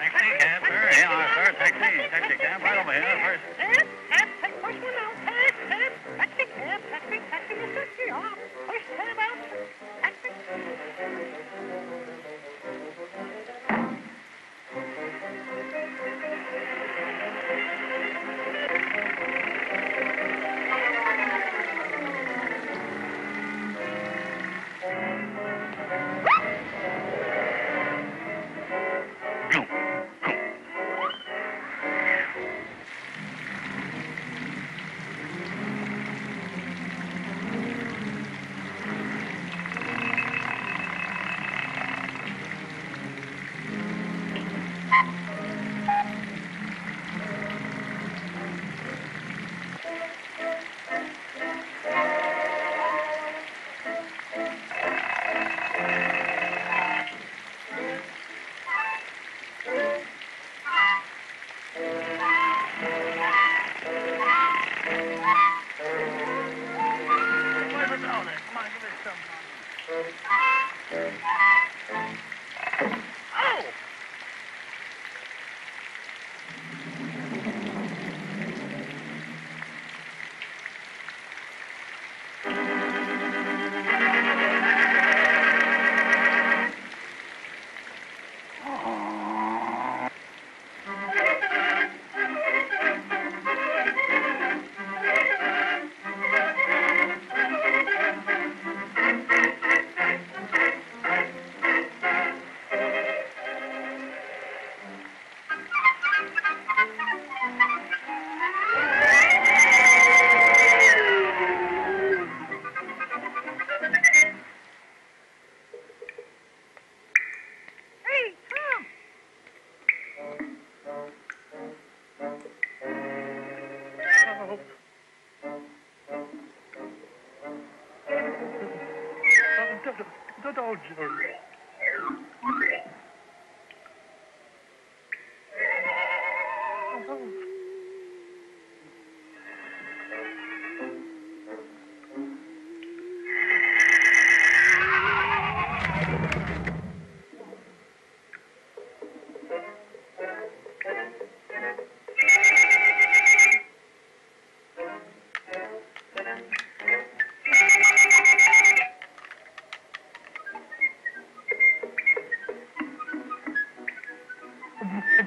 Taxi cab, sir. Are, sir. Taxi. Taxi cab right over here first. Cab, cab, take first one out. Cab, cab, taxi, cab, taxi, taxi. G.R. First cab on, Oh, George. him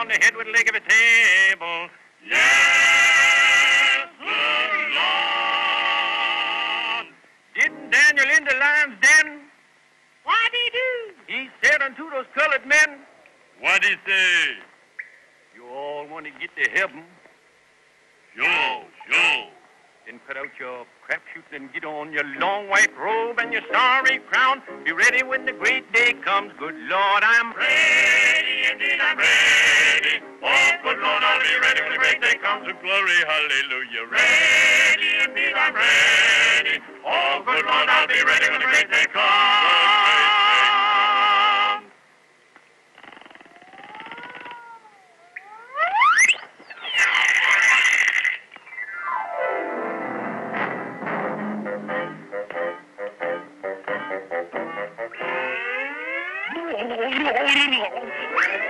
on the head with a leg of a table. Yes, good Lord. Didn't Daniel in the lion's den? What'd he do? He said unto those colored men, What he say? You all want to get to heaven, Sure, sure. Then cut out your crap shooting and get on your long white robe and your starry crown. Be ready when the great day comes. Good Lord, I'm ready. Indeed, I'm ready. Oh, good Lord, I'll be ready when the great day comes. Oh, glory, hallelujah. Ready, indeed, I'm ready. Oh, good Lord, I'll be ready when the great day comes. gringo.